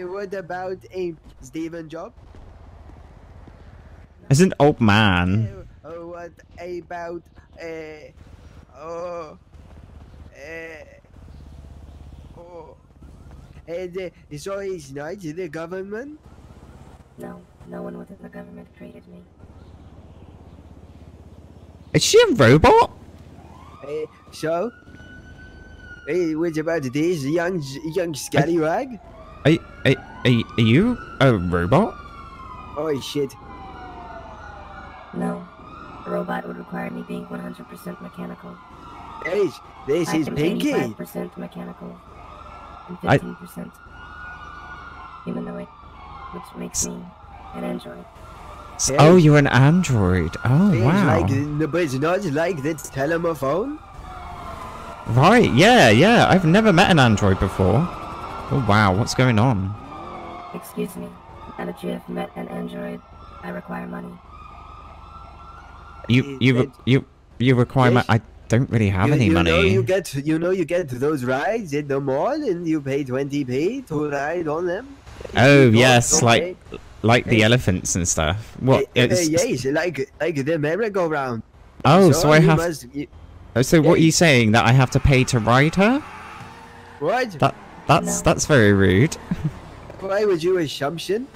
What about a Steven job? As an old man. Oh, what about uh, oh, uh, oh, and uh, so he's not the government? No, no one within the government created me. Is she a robot? Uh, so, hey, what about this young young scallywag? Are, you a robot? Oh shit! No, a robot would require me being 100% mechanical. This this I is am Pinky. 85% mechanical and I- 15% humanoid, which makes me an android. S- Hey. Oh, you're an android. Oh, It's wow. like the but it's not like the telephone. Right, yeah, yeah. I've never met an android before. Oh, wow. What's going on? Excuse me, now that you have met an android, I require money. You, you, you, you require my... Yes. I don't really have you, any you money. Know you get you know you get those rides at the mall and you pay 20p to ride on them. Oh, You don't- yes, don't like, pay- like the Hey. elephants and stuff. What? It's- yes, like like the merry-go-round. oh, so I have... Must, you, oh, So what are you saying? That I have to pay to ride her? what? That, that's, No. that's very rude. Why would you assumption?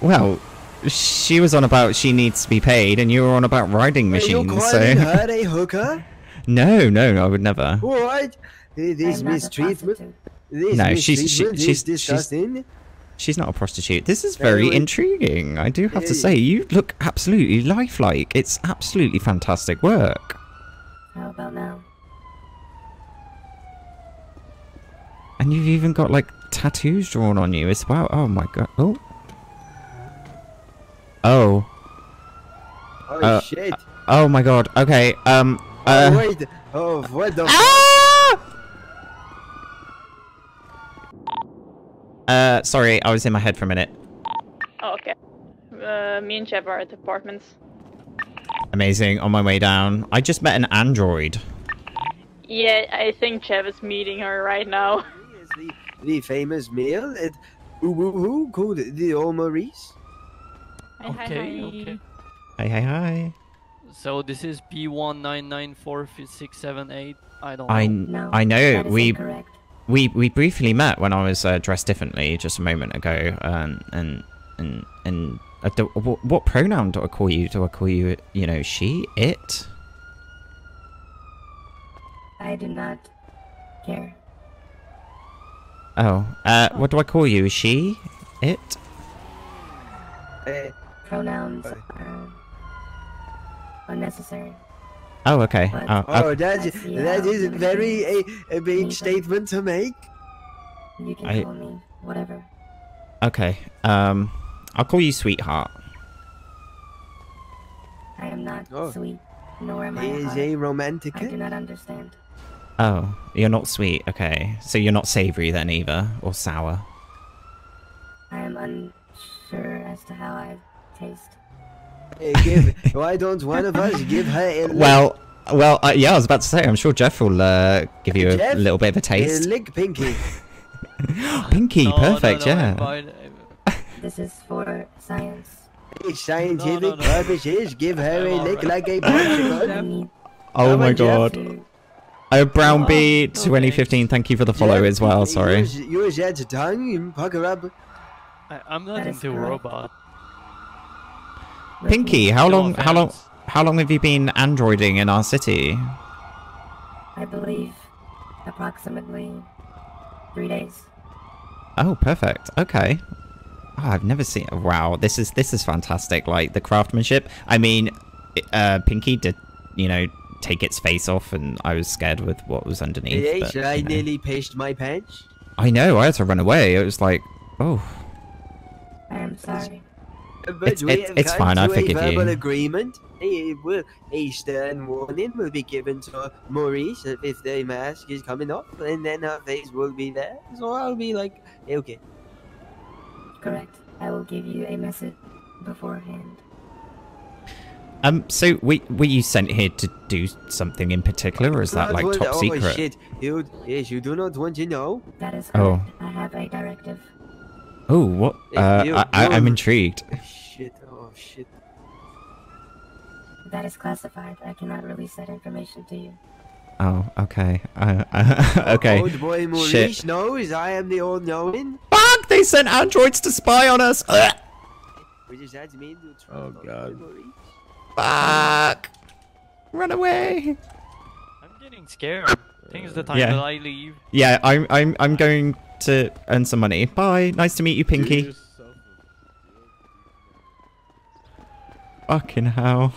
Well, she was on about she needs to be paid, and you were on about riding Are you machines. calling So her a hooker? no, no, I would never. What? This am not a mistreatment. This No, she's- she- she's- is she's- disgusting. She's not a prostitute. This is very Anyway. intriguing. I do have to say, you look absolutely lifelike. It's absolutely fantastic work. How about now? And you've even got like tattoos drawn on you as well. Oh my god. Oh. Oh. Oh Uh, shit! Oh my god. Okay. Um. oh Uh. wait! Oh what the? Ah! Uh, sorry, I was in my head for a minute. Oh, okay. Uh, me and Jeff are at apartments. Amazing. On my way down, I just met an android. Yeah, I think Jeff is meeting her right now. Is the, the famous meal at Uwuhu called the Old Maurice? Okay, okay. Hi, hey, hi. So this is P19946678. I don't I, know. No. I know. We incorrect. we we briefly met when I was uh, dressed differently just a moment ago. Um, and and and uh, do, what, what pronoun do I call you? Do I call you you know she it? I do not care. Oh, uh, what do I call you? She it? Pronouns are unnecessary. Oh, okay. What? Oh, oh, okay. that, I see that how is you very a, a big Anything. statement to make. You can I- call me whatever. okay. Um, I'll call you sweetheart. I am not Oh. sweet, nor am I He is a romantic. I do not understand. Oh, you're not sweet. Okay, so you're not savory then either, or sour. I am unsure as to how I taste. Uh, give, why don't one of us give her a lick, Well, well, uh, yeah, I was about to say. I'm sure Jeff will uh, give you a little bit of a a taste. lick, Pinky? Pinky, No, no, perfect. no, yeah. I'm fine. This is for science. A scientific No, no, no. purposes, give her a I'm lick like a Portugal. Oh my god. to Oh, Brown Oh, B okay. 2015. Thank you for the follow as well. Sorry. Use, use that tongue pucker up. I, I'm not into correct. robot. Pinky, how No long? How long? How long have you been androiding in our city? I believe approximately three days. Oh, perfect. Okay. Oh, I've never seen. Wow, this is this is fantastic. Like the craftsmanship. I mean, uh, Pinky did, you know, take its face off, and I was scared with what was underneath. Yes, but, I know. nearly pissed my pants. I know. I had to run away. It was like, oh, I am sorry. But It's- we it's- have it's come fine, I forgive a verbal you. agreement. A, will, a stern warning will be given to Maurice if- if the mask is coming off, and then her face will be there. So I'll be like, okay. Correct. I will give you a message beforehand. Um. So, we were you sent here to do something in particular, or is that like what- top oh, secret? shit, you, yes, you do not want to know. That is Oh. correct. I I have a directive. Oh, what? Uh, you- I, I, I'm intrigued. Shit, oh shit. That is classified. I cannot release that information to you. Oh, okay. Uh, uh, okay. Old boy Maurice Shit. knows I am the all knowing. Fuck! They sent androids to spy on us. Which is adds me into Oh, trouble. God. Maurice. Fuck! Run away! I'm getting scared. I think it's the time Yeah. that I leave. Yeah, I'm I'm I'm going to earn some money. Bye. Nice to meet you, Pinky. Fucking hell.